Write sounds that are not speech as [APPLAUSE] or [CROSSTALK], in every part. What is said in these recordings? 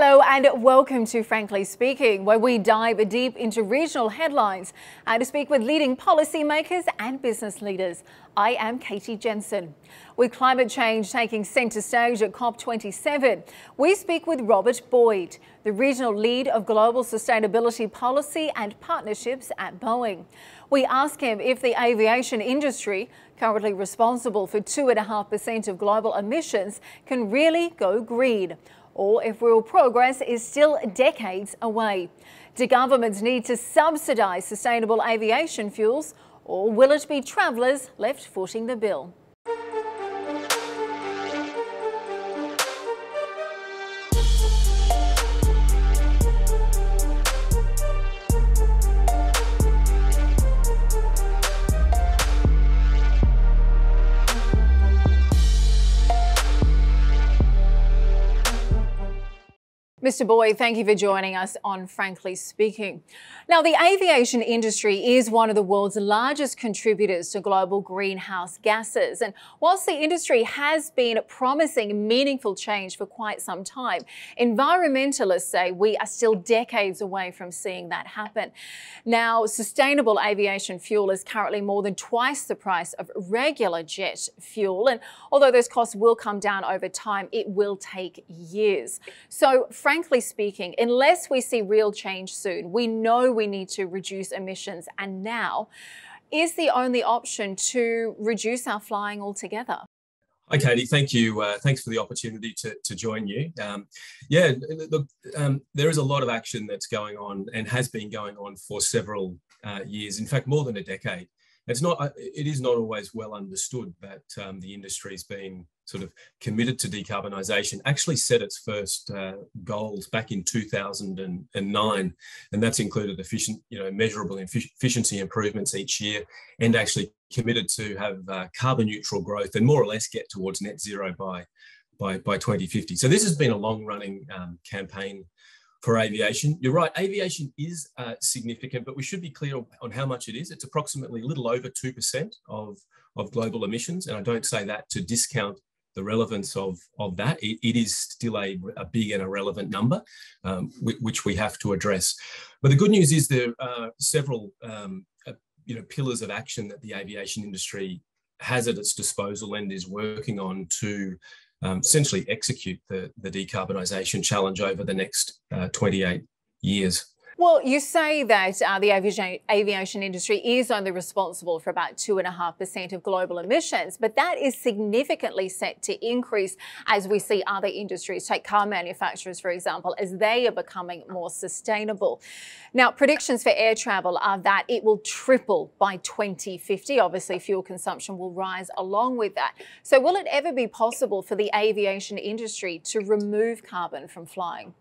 Hello and welcome to Frankly Speaking, where we dive deep into regional headlines and to speak with leading policymakers and business leaders. I am Katie Jensen. With climate change taking centre stage at COP27, we speak with Robert Boyd, the regional lead of global sustainability policy and partnerships at Boeing. We ask him if the aviation industry, currently responsible for 2.5% of global emissions, can really go green or if real progress is still decades away. Do governments need to subsidise sustainable aviation fuels, or will it be travellers left footing the bill? Mr. Boyd, thank you for joining us on Frankly Speaking. Now, the aviation industry is one of the world's largest contributors to global greenhouse gases. And whilst the industry has been promising meaningful change for quite some time, environmentalists say we are still decades away from seeing that happen. Now, sustainable aviation fuel is currently more than twice the price of regular jet fuel. And although those costs will come down over time, it will take years. So, Frank frankly speaking, unless we see real change soon, we know we need to reduce emissions. And now is the only option to reduce our flying altogether. Hi, Katie. Thank you. Uh, thanks for the opportunity to, to join you. Um, yeah, look, um, there is a lot of action that's going on and has been going on for several uh, years, in fact, more than a decade. It's not, uh, it is not always well understood that um, the industry's been sort of committed to decarbonisation, actually set its first uh, goals back in 2009, and that's included efficient, you know, measurable efficiency improvements each year, and actually committed to have uh, carbon neutral growth and more or less get towards net zero by by, by 2050. So this has been a long running um, campaign for aviation. You're right, aviation is uh, significant, but we should be clear on how much it is. It's approximately a little over 2% of, of global emissions. And I don't say that to discount the relevance of, of that. it, it is still a, a, big and a relevant number, um, which we have to address. But the good news is there are several um, uh, you know, pillars of action that the aviation industry has at its disposal and is working on to um, essentially execute the, the decarbonisation challenge over the next uh, 28 years. Well, you say that uh, the aviation, aviation industry is only responsible for about 2.5% of global emissions, but that is significantly set to increase as we see other industries, take car manufacturers, for example, as they are becoming more sustainable. Now, predictions for air travel are that it will triple by 2050. Obviously, fuel consumption will rise along with that. So, will it ever be possible for the aviation industry to remove carbon from flying?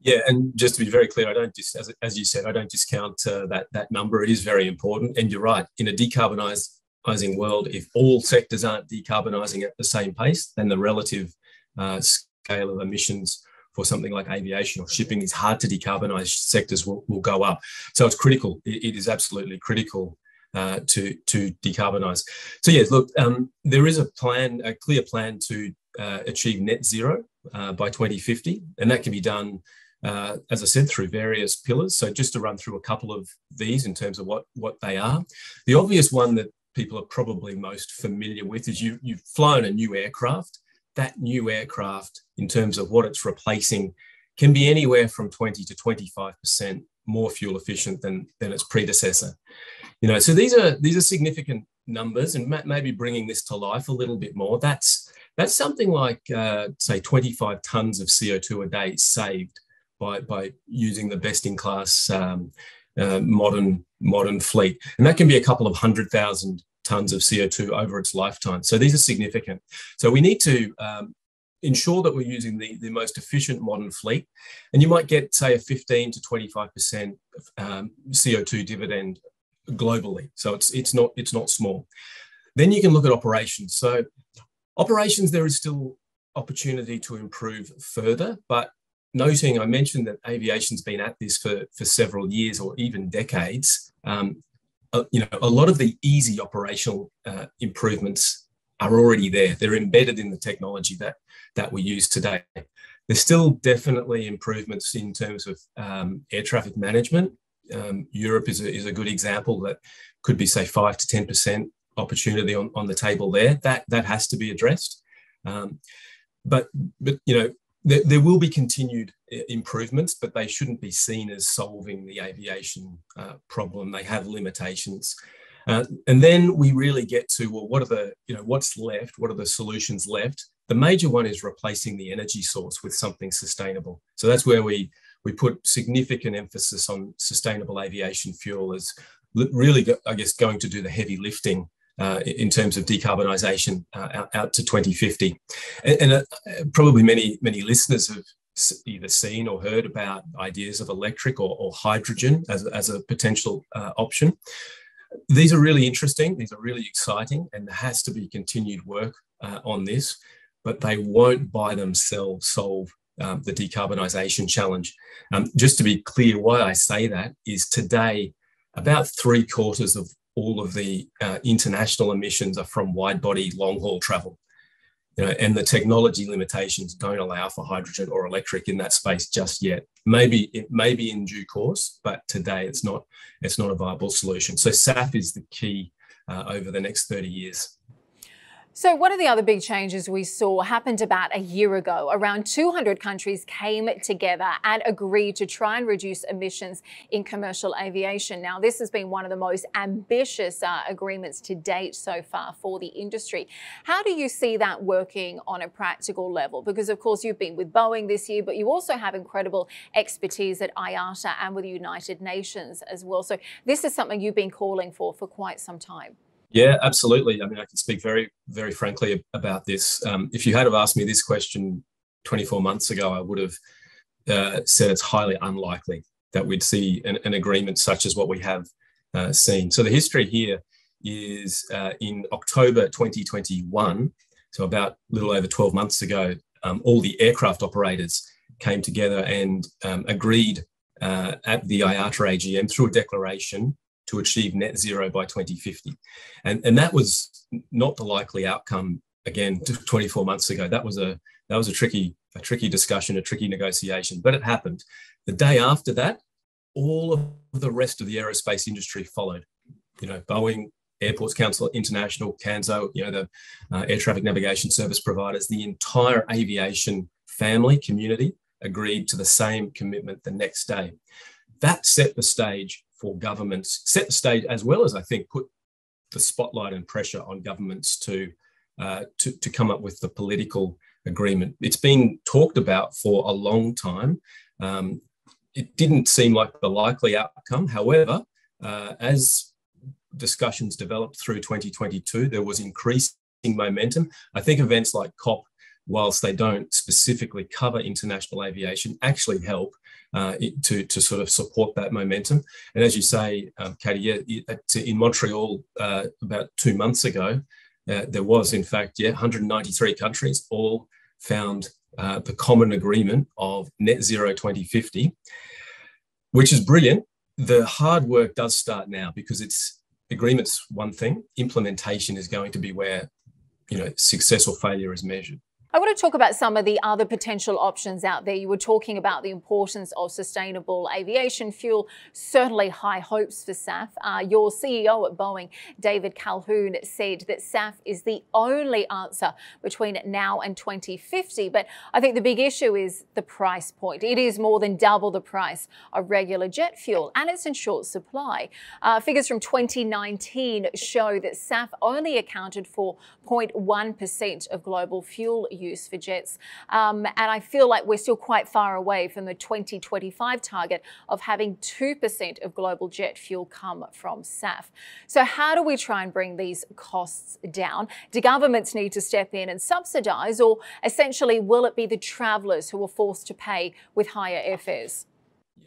Yeah, and just to be very clear, I don't dis- as, as you said, I don't discount uh, that that number. It is very important, and you're right. In a decarbonising world, if all sectors aren't decarbonising at the same pace, then the relative uh, scale of emissions for something like aviation or shipping is hard to decarbonise. Sectors will, will go up, so it's critical. it, it is absolutely critical uh, to to decarbonise. So yes, look, um, there is a plan, a clear plan to uh, achieve net zero uh, by 2050, and that can be done uh, as I said, through various pillars. So just to run through a couple of these in terms of what, what they are. The obvious one that people are probably most familiar with is you, you've flown a new aircraft. That new aircraft, in terms of what it's replacing, can be anywhere from 20 to 25% more fuel efficient than, than its predecessor. You know, so these are these are significant numbers, and maybe bringing this to life a little bit more. That's that's something like uh, say 25 tons of CO2 a day saved by, by using the best in class um, uh, modern modern fleet, and that can be a couple of hundred thousand tons of CO2 over its lifetime. So these are significant. So we need to um, ensure that we're using the, the most efficient modern fleet, and you might get say a 15 to 25 percent um, CO2 dividend globally. So it's it's not it's not small. Then you can look at operations. So operations there is still opportunity to improve further, but noting, I mentioned that aviation's been at this for, for several years or even decades. Um, uh, you know, a lot of the easy operational uh, improvements are already there. They're embedded in the technology that that we use today. There's still definitely improvements in terms of um, air traffic management. Um, Europe is a, is a good example that could be, say, 5 to 10% opportunity on, on the table there. That, that has to be addressed. Um, but, but, you know, there, there, will be continued uh, improvements, but they shouldn't be seen as solving the aviation uh, problem. They have limitations. Uh, and then we really get to well, what are the you know what's left? What are the solutions left? The major one is replacing the energy source with something sustainable. So that's where we we put significant emphasis on sustainable aviation fuel as really, I guess, going to do the heavy lifting uh, in terms of decarbonisation uh, out, out, to 2050. And, and uh, probably many many listeners have either seen or heard about ideas of electric or, or hydrogen as, as a potential uh, option these are really interesting. These are really exciting, and there has to be continued work on this, but they won't by themselves solve um, the decarbonisation challenge. Um, just to be clear, why I say that is today, about three quarters of all of the uh, international emissions are from wide body long haul travel you know, and the technology limitations don't allow for hydrogen or electric in that space just yet. Maybe it may be in due course, but today it's not. It's not a viable solution. So SAF is the key uh, over the next 30 years. So, one of the other big changes we saw happened about a year ago. Around 200 countries came together and agreed to try and reduce emissions in commercial aviation. Now, this has been one of the most ambitious uh, agreements to date so far for the industry. How do you see that working on a practical level? Because, of course, you've been with Boeing this year, but you also have incredible expertise at IATA and with the United Nations as well. So, this is something you've been calling for for quite some time. Yeah, absolutely. I mean, I can speak very, very frankly about this. Um, if you had have asked me this question 24 months ago, I would have uh, said it's highly unlikely that we'd see an, an agreement such as what we have uh, seen. So the history here is uh, in October 2021, so about a little over 12 months ago, um, all the aircraft operators came together and um, agreed uh, at the IATA AGM through a declaration to achieve net zero by 2050. And, and that was not the likely outcome again [LAUGHS] 24 months ago. That was a that was a tricky, a tricky discussion, a tricky negotiation, but it happened. The day after that, all of the rest of the aerospace industry followed. You know, Boeing, Airports Council International, CANSO, you know, the uh, air traffic navigation service providers, the entire aviation family community agreed to the same commitment the next day. That set the stage for governments, set the stage as well as I think put the spotlight and pressure on governments to, uh, to, to come up with the political agreement. It's been talked about for a long time. Um, it didn't seem like the likely outcome. However, uh, as discussions developed through 2022, there was increasing momentum. I think events like COP whilst they don't specifically cover international aviation, actually help uh, to, to sort of support that momentum. And as you say, um, Katie, yeah, in Montreal uh, about two months ago, uh, there was, in fact, yeah, 193 countries all found uh, the common agreement of net zero 2050, which is brilliant. The hard work does start now because it's agreements one thing, implementation is going to be where you know success or failure is measured. I want to talk about some of the other potential options out there. You were talking about the importance of sustainable aviation fuel, certainly high hopes for SAF. Uh, your CEO at Boeing, David Calhoun, said that SAF is the only answer between now and 2050. But I think the big issue is the price point. It is more than double the price of regular jet fuel, and it's in short supply. Uh, figures from 2019 show that SAF only accounted for 0.1% of global fuel use for jets. Um, and I feel like we're still quite far away from the 2025 target of having 2% of global jet fuel come from SAF. So, how do we try and bring these costs down? Do governments need to step in and subsidise, or essentially will it be the travellers who are forced to pay with higher airfares?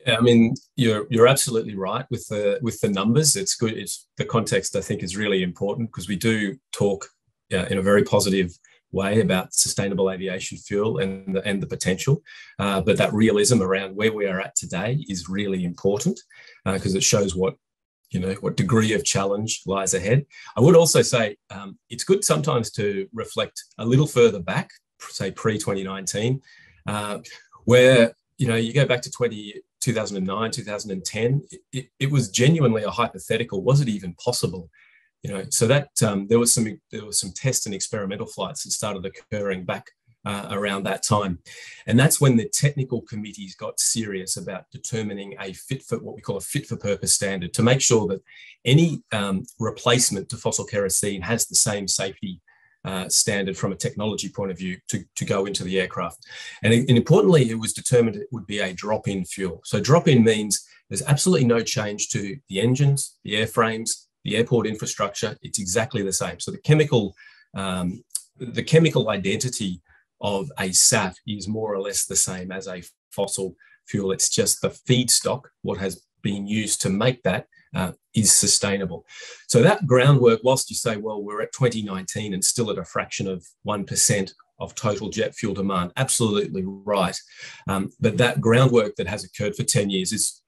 Yeah, I mean, you're you're absolutely right with the with the numbers. It's good. It's the context. I think is really important because we do talk uh, in a very positive way about sustainable aviation fuel and the, and the potential. Uh, but that realism around where we are at today is really important because uh, it shows what you know what degree of challenge lies ahead. I would also say um, it's good sometimes to reflect a little further back, say pre 2019. uh, where you know you go back to 20, 2009, 2010, it, it was genuinely a hypothetical. Was it even possible? You know, so that um, there was some there was some test and experimental flights that started occurring back uh, around that time. And that's when the technical committees got serious about determining a fit for what we call a fit for purpose standard to make sure that any um, replacement to fossil kerosene has the same safety uh, standard from a technology point of view to, to go into the aircraft. And, and importantly, it was determined it would be a drop in fuel. So, drop in means there's absolutely no change to the engines, the airframes, the airport infrastructure. It's exactly the same. So, the chemical, um, the chemical identity of a SAF is more or less the same as a fossil fuel. It's just the feedstock, what has been used to make that, uh, is sustainable. So that groundwork, whilst you say, well, we're at 2019 and still at a fraction of 1% of total jet fuel demand, absolutely right. Um, but that groundwork that has occurred for 10 years is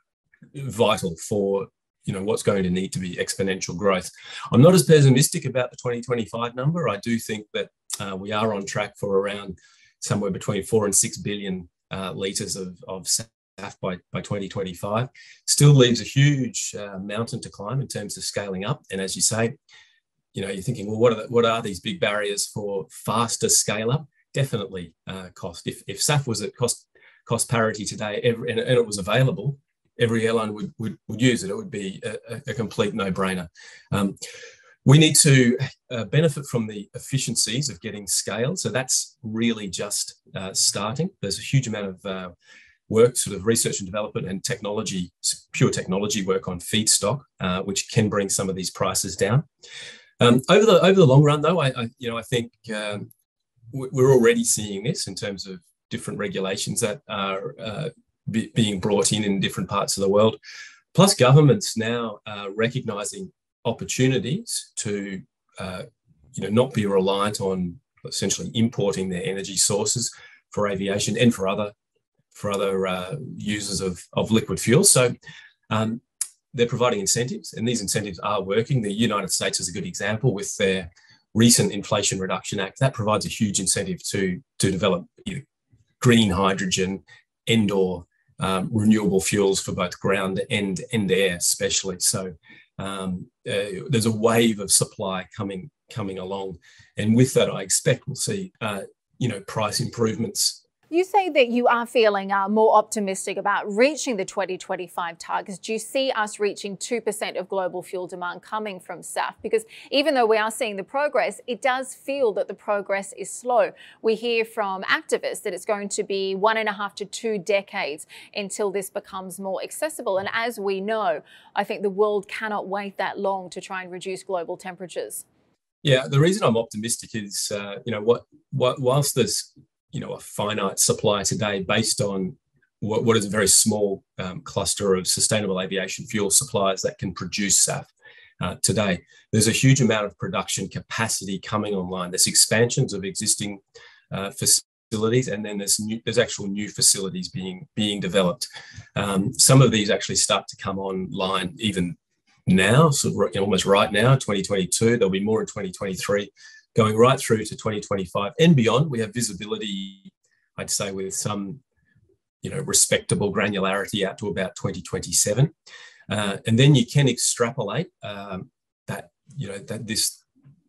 vital for you know what's going to need to be exponential growth. I'm not as pessimistic about the 2025 number. I do think that uh, we are on track for around somewhere between four and six billion uh, litres of, of SAF by, by 2025. Still leaves a huge uh, mountain to climb in terms of scaling up. And as you say, you know, you're thinking, well, what are, the, what are these big barriers for faster scale up? Definitely uh, cost. If, if SAF was at cost cost parity today every, and, and it was available, every airline would, would, would use it. It would be a, a complete no brainer. Um, we need to uh, benefit from the efficiencies of getting scale. So that's really just uh, starting. There's a huge amount of uh, work, sort of research and development and technology, pure technology work on feedstock, uh, which can bring some of these prices down. Um, over the over the long run, though, I, I you know I think um, we're already seeing this in terms of different regulations that are uh, be, being brought in in different parts of the world. Plus, governments now are recognizing opportunities to uh, you know not be reliant on essentially importing their energy sources for aviation and for other for other uh, users of, of liquid fuels. So um, they're providing incentives, and these incentives are working. The United States is a good example with their recent Inflation Reduction Act. That provides a huge incentive to to develop green hydrogen and or um, renewable fuels for both ground and and air, especially. So um, uh, there's a wave of supply coming coming along, and with that, I expect we'll see uh, you know price improvements you say that you are feeling uh, more optimistic about reaching the 2025 targets. Do you see us reaching 2% of global fuel demand coming from SAF? Because even though we are seeing the progress, it does feel that the progress is slow. We hear from activists that it's going to be one and a half to two decades until this becomes more accessible. And as we know, I think the world cannot wait that long to try and reduce global temperatures. Yeah, the reason I'm optimistic is, uh, you know, what, what whilst there's you know a finite supply today based on what, what is a very small um, cluster of sustainable aviation fuel suppliers that can produce SAF uh, today. There's a huge amount of production capacity coming online. There's expansions of existing uh, facilities, and then there's new, there's actual new facilities being being developed. Um, some of these actually start to come online even now, so almost right now, 2022. There'll be more in 2023 going right through to 2025 and beyond. We have visibility, I'd say, with some you know respectable granularity out to about 2027, uh, and then you can extrapolate um, that you know that this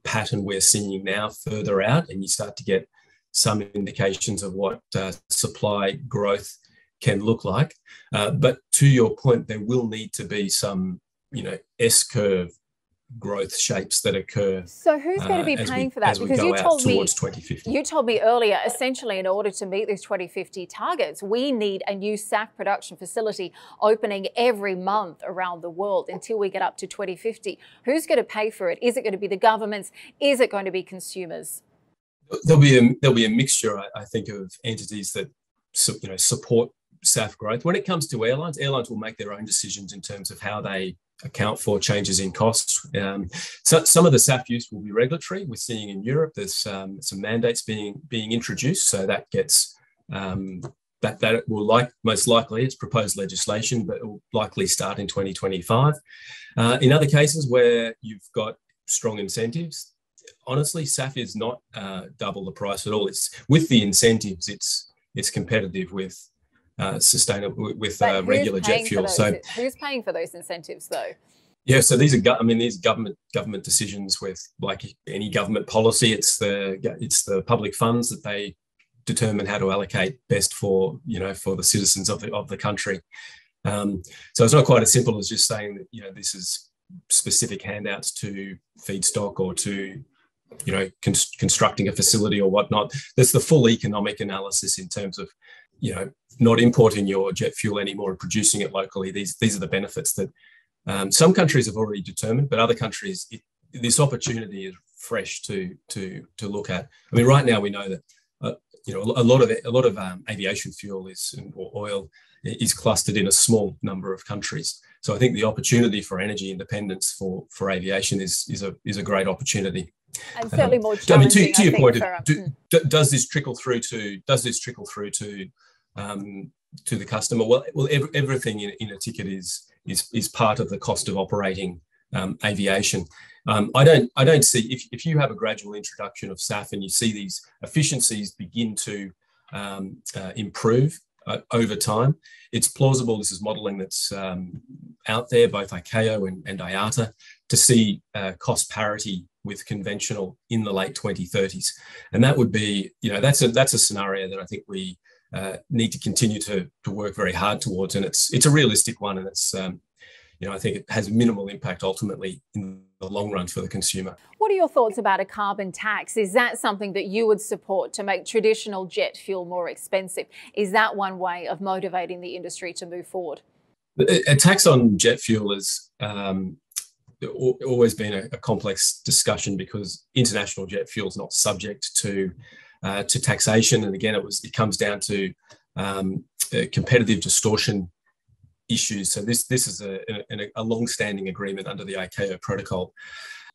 pattern we're seeing now further out, and you start to get some indications of what uh, supply growth can look like. Uh, but to your point, there will need to be some you know S curve growth shapes that occur. So who's going to be uh, paying we, for that? Because you told me you told me earlier, essentially, in order to meet these 2050 targets, we need a new SAF production facility opening every month around the world until we get up to 2050. Who's going to pay for it? Is it going to be the governments? Is it going to be consumers? There'll be a there'll be a mixture, I, I think, of entities that you know support SAF growth. When it comes to airlines, airlines will make their own decisions in terms of how they account for changes in costs. Um, so some of the SAF use will be regulatory. We're seeing in Europe there's um, some mandates being being introduced, so that gets um, that that will like most likely it's proposed legislation, but it will likely start in 2025. Uh, in other cases where you've got strong incentives, honestly, SAF is not uh, double the price at all. It's with the incentives, it's it's competitive with uh, sustainable with uh, regular jet fuel. So who's paying for those incentives though? Yeah, so these are I mean these government government decisions with like any government policy. It's the it's the public funds that they determine how to allocate best for you know for the citizens of the of the country. Um, so it's not quite as simple as just saying that you know this is specific handouts to feedstock or to you know con- constructing a facility or whatnot. There's the full economic analysis in terms of you know not importing your jet fuel anymore and producing it locally. These these are the benefits that um, some countries have already determined, but other countries it, this opportunity is fresh to to to look at. I mean, right now we know that uh, you know a lot of a lot of um, aviation fuel is or oil is clustered in a small number of countries. So I think the opportunity for energy independence for for aviation is is a is a great opportunity. And certainly more challenging. I mean, to, to your point, for, do, does this trickle through to does this trickle through to um, to the customer? Well, well, every, everything in, in a ticket is is is part of the cost of operating um, aviation. Um, I don't I don't see if, if you have a gradual introduction of SAF and you see these efficiencies begin to um, uh, improve uh, over time, it's plausible. This is modelling that's um, out there, both ICAO and, and IATA, to see uh, cost parity with conventional in the late 2030s, and that would be you know that's a that's a scenario that I think we uh, need to continue to, to work very hard towards. And it's it's a realistic one, and it's um, you know I think it has minimal impact ultimately in the long run for the consumer. What are your thoughts about a carbon tax? Is that something that you would support to make traditional jet fuel more expensive? Is that one way of motivating the industry to move forward? A tax on jet fuel has um, always been a, a complex discussion because international jet fuel is not subject to uh, to taxation. And again, it was it comes down to um, competitive distortion issues. So this this is a, a, a long-standing agreement under the ICAO protocol.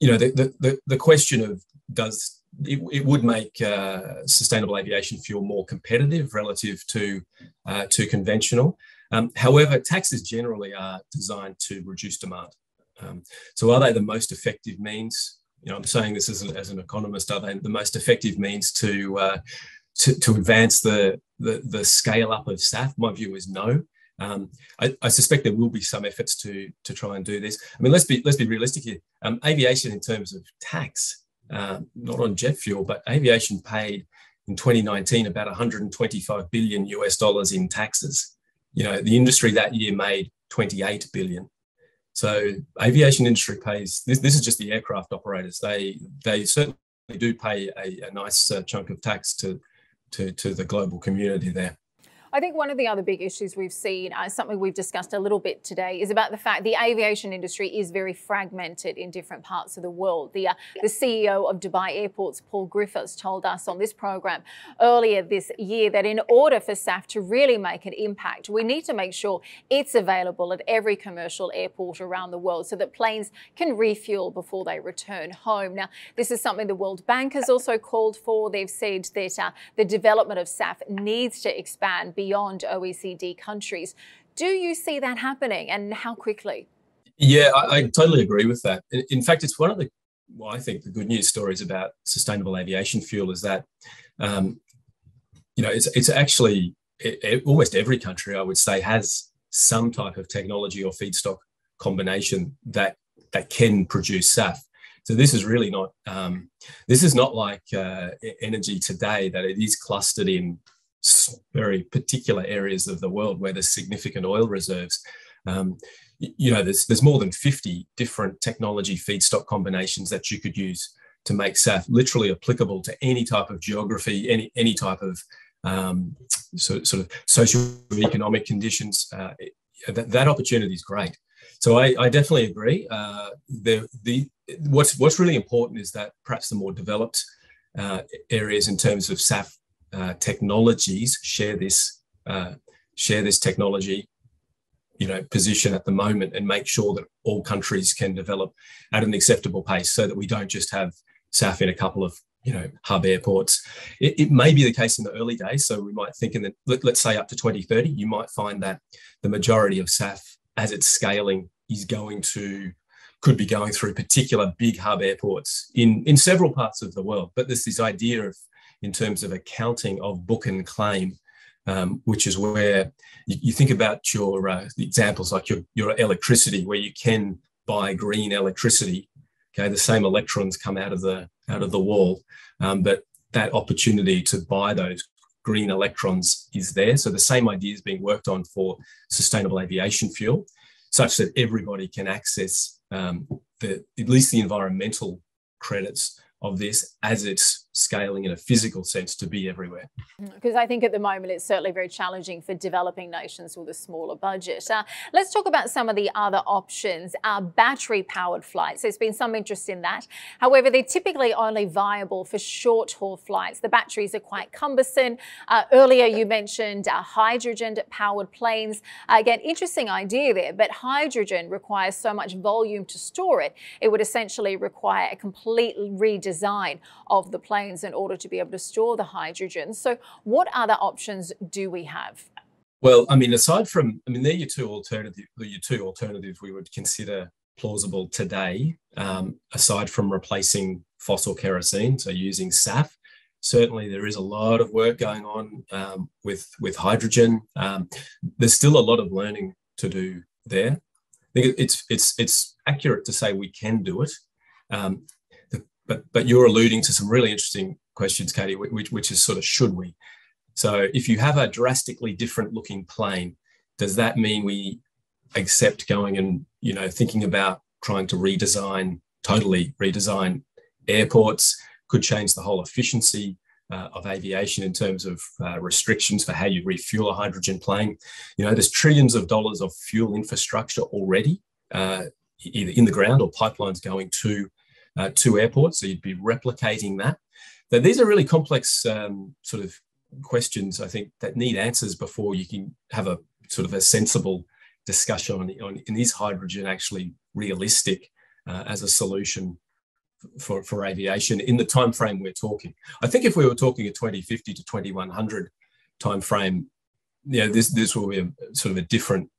You know, the the, the question of does it, it would make uh, sustainable aviation fuel more competitive relative to uh, to conventional. Um, however, taxes generally are designed to reduce demand. Um, so, are they the most effective means? You know, I'm saying this as an, as an economist, are they the most effective means to uh, to, to, advance the, the, the scale up of SAF? My view is no. Um, I, I, suspect there will be some efforts to to try and do this. I mean, let's be let's be realistic here. Um, aviation, in terms of tax, uh, not on jet fuel, but aviation paid in 2019 about 125 billion US dollars in taxes. You know, the industry that year made 28 billion. So aviation industry pays. This, this is just the aircraft operators. They they certainly do pay a, a nice uh, chunk of tax to, to to the global community there. I think one of the other big issues we've seen, uh, something we've discussed a little bit today, is about the fact the aviation industry is very fragmented in different parts of the world. The, uh, the CEO of Dubai Airports, Paul Griffiths, told us on this program earlier this year that in order for SAF to really make an impact, we need to make sure it's available at every commercial airport around the world so that planes can refuel before they return home. Now, this is something the World Bank has also called for. They've said that uh, the development of SAF needs to expand beyond OECD countries. Do you see that happening and how quickly? Yeah, I, I totally agree with that. In, in, fact, it's one of the, well, I think the good news stories about sustainable aviation fuel is that, um, you know, it's, it's actually it, it, almost every country, I would say, has some type of technology or feedstock combination that that can produce SAF. So this is really not um, this is not like uh, energy today that it is clustered in very particular areas of the world where there's significant oil reserves. Um, you know, there's there's more than 50 different technology feedstock combinations that you could use to make SAF literally applicable to any type of geography, any any type of um, so, sort of socio-economic conditions. Uh, that, that opportunity is great. So I, I definitely agree. Uh, the, the, what's, what's really important is that perhaps the more developed uh, areas in terms of SAF uh, technologies share this uh, share this technology you know position at the moment and make sure that all countries can develop at an acceptable pace so that we don't just have SAF in a couple of you know hub airports. It, it may be the case in the early days so we might think in the let, let's say up to 2030 you might find that the majority of SAF as it's scaling is going to could be going through particular big hub airports in in several parts of the world. But there's this idea of in terms of accounting of book and claim um, which is where you, you think about your uh, examples like your, your electricity, where you can buy green electricity. Okay, the same electrons come out of the out of the wall, um, but that opportunity to buy those green electrons is there. So the same idea is being worked on for sustainable aviation fuel, such that everybody can access um, the at least the environmental credits of this as it's scaling in a physical sense to be everywhere. Because I think at the moment it's certainly very challenging for developing nations with a smaller budget. Uh, let's talk about some of the other options. Uh, battery powered flights. There's been some interest in that. However, they're typically only viable for short haul flights. The batteries are quite cumbersome. Uh, earlier you mentioned uh, hydrogen powered planes. again, interesting idea there, but hydrogen requires so much volume to store it. It would essentially require a complete redesign of the plane in order to be able to store the hydrogen. So, what other options do we have? Well, I mean, aside from, I mean, they're your two alternative, your two alternatives we would consider plausible today. Um, aside from replacing fossil kerosene, so using SAF, certainly there is a lot of work going on um, with with hydrogen. Um, there's still a lot of learning to do there. I think it's it's it's accurate to say we can do it. But but you're alluding to some really interesting questions, Katie, which, which is sort of should we? So if you have a drastically different looking plane, does that mean we accept going and you know thinking about trying to redesign totally redesign airports? Could change the whole efficiency uh, of aviation in terms of uh, restrictions for how you refuel a hydrogen plane. You know, there's trillions of dollars of fuel infrastructure already, uh, either in the ground or pipelines going to uh, two airports. So you'd be replicating that. But these are really complex um, sort of questions, I think, that need answers before you can have a sort of a sensible discussion on, on is hydrogen actually realistic uh, as a solution for, for aviation in the time frame we're talking. I think if we were talking a 2050 to 2100 time frame, you know, this this will be a sort of a different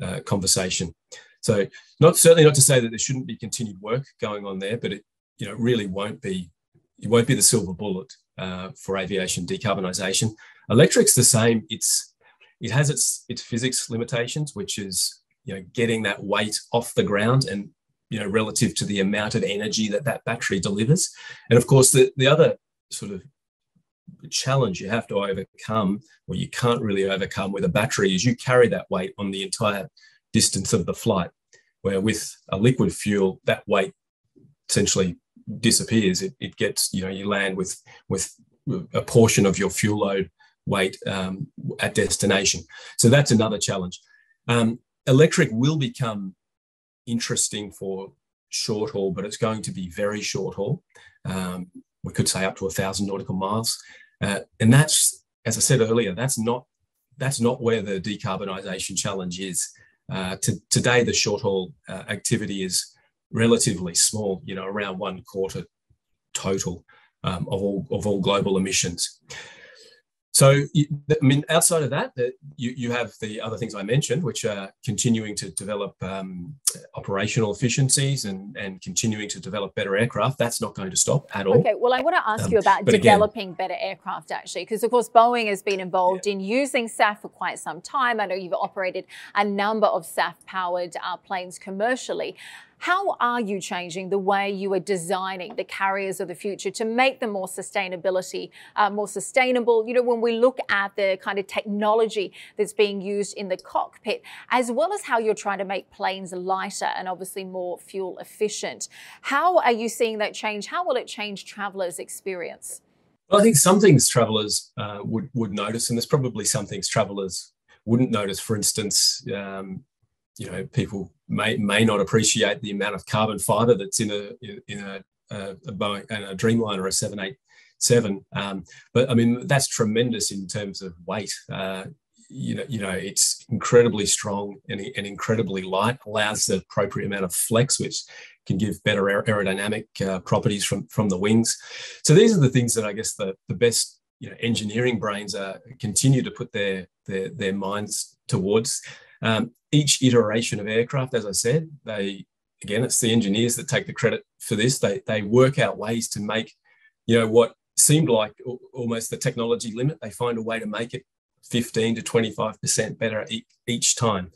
uh, conversation. So, not certainly not to say that there shouldn't be continued work going on there, but it you know really won't be it won't be the silver bullet uh, for aviation decarbonisation. Electric's the same. It's it has its its physics limitations, which is you know getting that weight off the ground and you know relative to the amount of energy that that battery delivers. And of course, the the other sort of challenge you have to overcome, or you can't really overcome with a battery, is you carry that weight on the entire distance of the flight. Where with a liquid fuel, that weight essentially disappears. It, it gets, you know, you land with with a portion of your fuel load weight um, at destination. So that's another challenge. Um, electric will become interesting for short haul, but it's going to be very short haul. Um, we could say up to a thousand nautical miles, uh, and that's, as I said earlier, that's not that's not where the decarbonisation challenge is. Uh, to, today, the short haul uh, activity is relatively small, you know, around one quarter total um, of all of all global emissions. So, I mean, outside of that, you, you have the other things I mentioned, which are continuing to develop um, operational efficiencies and, and continuing to develop better aircraft. That's not going to stop at all. Okay, well, I want to ask um, you about developing again, better aircraft, actually, because, of course, Boeing has been involved yeah. in using SAF for quite some time. I know you've operated a number of SAF powered uh, planes commercially. How are you changing the way you are designing the carriers of the future to make them more sustainability, uh, more sustainable? You know, when we look at the kind of technology that's being used in the cockpit, as well as how you're trying to make planes lighter and obviously more fuel efficient. How are you seeing that change? How will it change travelers' experience? Well, I think some things travelers uh, would, would notice, and there's probably some things travelers wouldn't notice. For instance, um, you know, people may may not appreciate the amount of carbon fiber that's in a in a, a, a Boeing and a Dreamliner or a 787. Um, but I mean, that's tremendous in terms of weight. Uh, you know, you know, it's incredibly strong and, and, incredibly light, allows the appropriate amount of flex, which can give better aerodynamic uh, properties from from the wings. So these are the things that I guess the the best you know engineering brains are continue to put their their their minds towards. Um, each iteration of aircraft, as I said, they again, it's the engineers that take the credit for this. They they work out ways to make, you know, what seemed like almost the technology limit. They find a way to make it 15 to 25% better each time.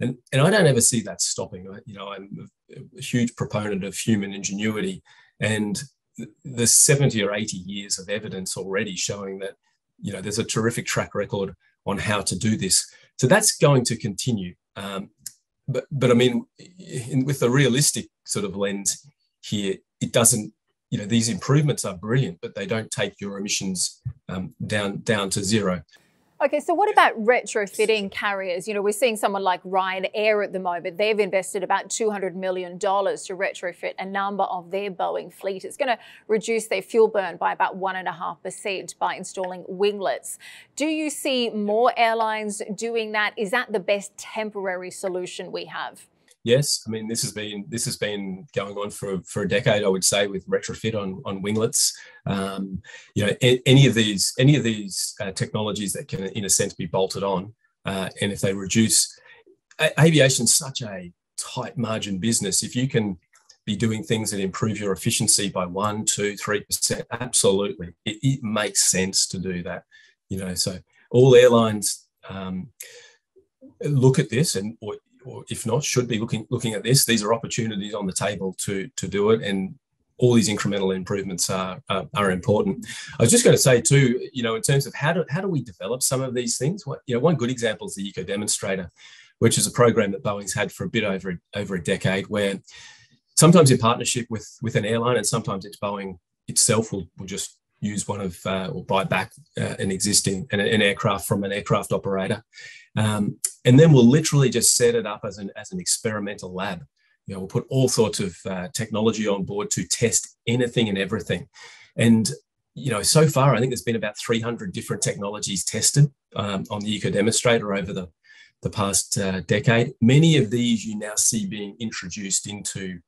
And, and I don't ever see that stopping. You know, I'm a huge proponent of human ingenuity and the 70 or 80 years of evidence already showing that, you know, there's a terrific track record on how to do this. So that's going to continue. Um, but, but I mean, in, with a realistic sort of lens here, it doesn't you know these improvements are brilliant, but they don't take your emissions um, down down to zero. Okay, so what about retrofitting carriers? You know, we're seeing someone like Ryanair at the moment. They've invested about $200 million to retrofit a number of their Boeing fleet. It's going to reduce their fuel burn by about 1.5% by installing winglets. Do you see more airlines doing that? Is that the best temporary solution we have? Yes, I mean this has been this has been going on for for a decade, I would say, with retrofit on on winglets. Um, you know, a, any of these any of these uh, technologies that can, in a sense, be bolted on, uh, and if they reduce, aviation is such a tight margin business. If you can be doing things that improve your efficiency by one, two, three percent, absolutely, it, it, makes sense to do that. You know, so all airlines. Um, look at this and or if not, should be looking looking at this. These are opportunities on the table to to do it, and all these incremental improvements are, are, are important. I was just going to say too, you know, in terms of how do how do we develop some of these things? What you know, one good example is the Eco Demonstrator, which is a program that Boeing's had for a bit over over a decade, where sometimes in partnership with with an airline, and sometimes it's Boeing itself will will just use one of uh, or buy back uh, an existing an, an, aircraft from an aircraft operator um, and then we'll literally just set it up as an, as an experimental lab. You know, we'll put all sorts of uh, technology on board to test anything and everything. And, you know, so far, I think there's been about 300 different technologies tested um, on the Eco Demonstrator over the, the past uh, decade. Many of these you now see being introduced into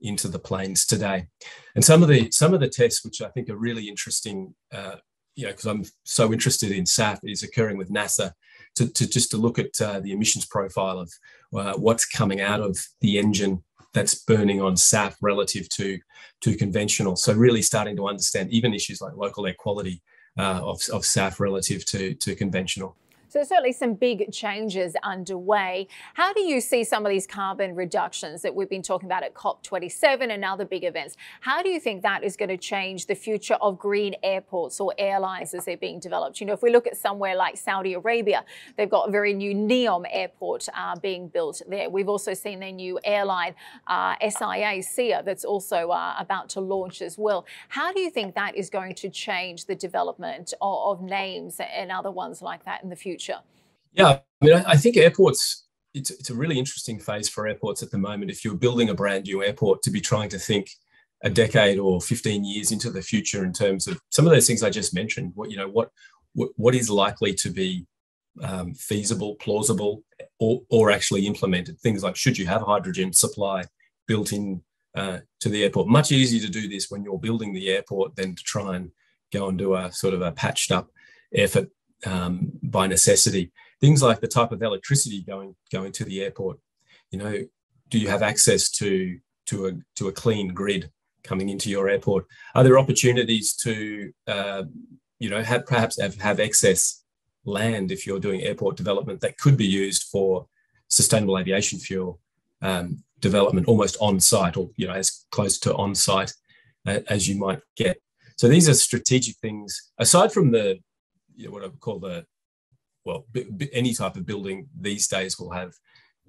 into the planes today. And some of the some of the tests, which I think are really interesting, uh, you know, because I'm so interested in SAF, is occurring with NASA to, to just to look at uh, the emissions profile of uh, what's coming out of the engine that's burning on SAF relative to to conventional. So really starting to understand even issues like local air quality uh, of, of SAF relative to to conventional. So certainly some big changes underway. How do you see some of these carbon reductions that we've been talking about at COP27 and other big events? How do you think that is going to change the future of green airports or airlines as they're being developed? You know, if we look at somewhere like Saudi Arabia, they've got a very new NEOM airport uh, being built there. We've also seen their new airline, uh, SIA, SIA, that's also uh, about to launch as well. How do you think that is going to change the development of, of names and other ones like that in the future? Future? Yeah, I mean, I think airports. It's, it's a really interesting phase for airports at the moment. If you're building a brand new airport, to be trying to think a decade or 15 years into the future in terms of some of those things I just mentioned. What you know, what what, what is likely to be um, feasible, plausible, or, or actually implemented. Things like should you have hydrogen supply built in uh, to the airport? Much easier to do this when you're building the airport than to try and go and do a sort of a patched up effort um, by necessity. Things like the type of electricity going going to the airport. You know, do you have access to to a to a clean grid coming into your airport? Are there opportunities to uh, you know have perhaps have, have excess land if you're doing airport development that could be used for sustainable aviation fuel um, development almost on site or you know as close to on site uh, as you might get so these are strategic things aside from the you know, what I would call the well, b- b- any type of building these days will have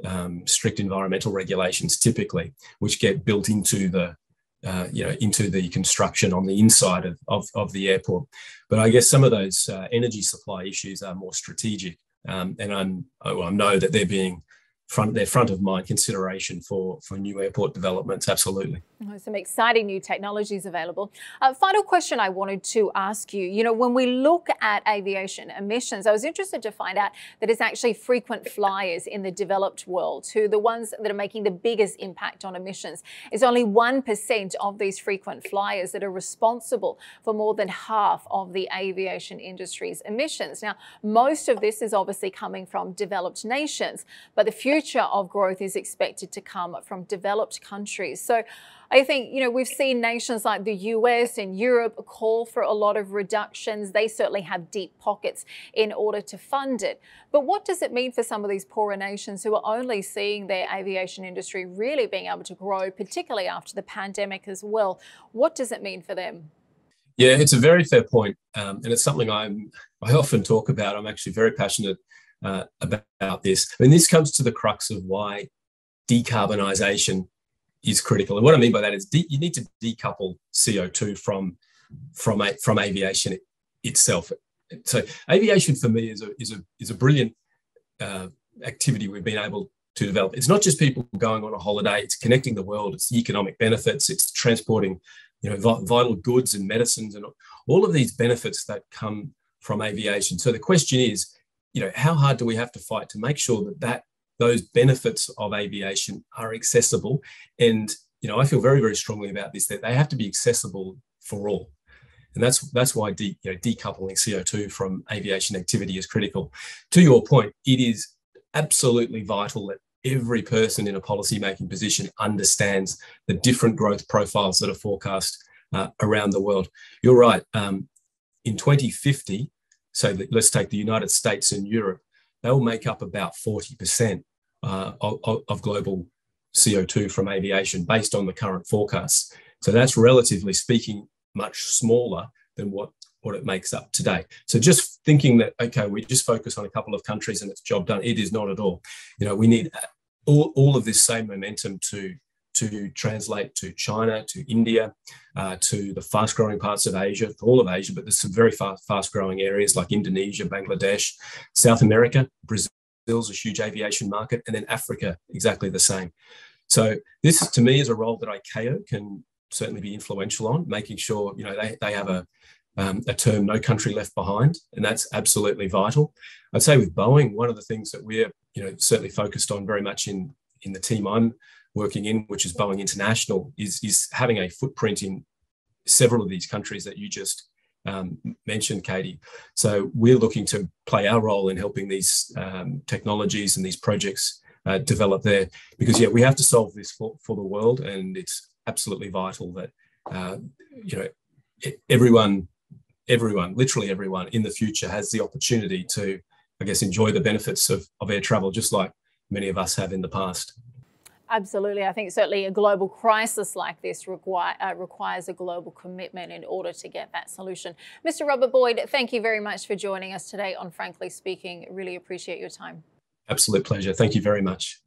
um, strict environmental regulations typically, which get built into the uh, you know into the construction on the inside of, of, of the airport. But I guess some of those uh, energy supply issues are more strategic, um, and I'm, I know that they're being front their front of mind consideration for for new airport developments absolutely. Some exciting new technologies available. Uh, final question i wanted to ask you you know when we look at aviation emissions i was interested to find out that it's actually frequent flyers in the developed world who the ones that are making the biggest impact on emissions. It's only 1% of these frequent flyers that are responsible for more than half of the aviation industry's emissions. Now most of this is obviously coming from developed nations but the future future of growth is expected to come from developed countries. So I think, you know, we've seen nations like the US and Europe call for a lot of reductions. They certainly have deep pockets in order to fund it. But what does it mean for some of these poorer nations who are only seeing their aviation industry really being able to grow, particularly after the pandemic as well? What does it mean for them? Yeah, it's a very fair point, um, and it's something I'm I often talk about. I'm actually very passionate uh, about this. I mean, this comes to the crux of why decarbonisation is critical. And what I mean by that is de- you need to decouple CO2 from from a, from aviation itself. So aviation for me is a is a is a brilliant uh, activity we've been able to develop. It's not just people going on a holiday; it's connecting the world. It's the economic benefits. It's transporting you know, vital goods and medicines and all of these benefits that come from aviation. So the question is, you know, how hard do we have to fight to make sure that, that those benefits of aviation are accessible? And, you know, I feel very, very strongly about this, that they have to be accessible for all. And that's that's why de, you know, decoupling CO2 from aviation activity is critical. To your point, it is absolutely vital that every person in a policy making position understands the different growth profiles that are forecast uh, around the world. You're right. Um, in 2050, so let's take the United States and Europe, they'll make up about 40% uh, of, of global CO2 from aviation based on the current forecasts. So that's relatively speaking much smaller than what what it makes up today. So just thinking that okay, we just focus on a couple of countries and it's job done. It is not at all. You know, we need all, all of this same momentum to to translate to China, to India, uh, to the fast growing parts of Asia, all of Asia, but there's some very fast, fast growing areas like Indonesia, Bangladesh, South America, Brazil. Brazil's a huge aviation market, and then Africa, exactly the same. So this to me is a role that ICAO can certainly be influential on, making sure you know they, they have a um, a term no country left behind and that's absolutely vital i'd say with boeing one of the things that we're you know certainly focused on very much in in the team i'm working in which is boeing international is is having a footprint in several of these countries that you just um, mentioned katie so we're looking to play our role in helping these um, technologies and these projects uh, develop there because yeah we have to solve this for, for the world and it's absolutely vital that uh, you know everyone everyone, literally everyone in the future has the opportunity to, I guess, enjoy the benefits of, of air travel, just like many of us have in the past. Absolutely. I think certainly a global crisis like this require, uh, requires a global commitment in order to get that solution. Mr. Robert Boyd, thank you very much for joining us today on Frankly Speaking. Really appreciate your time. Absolute pleasure. Thank you very much.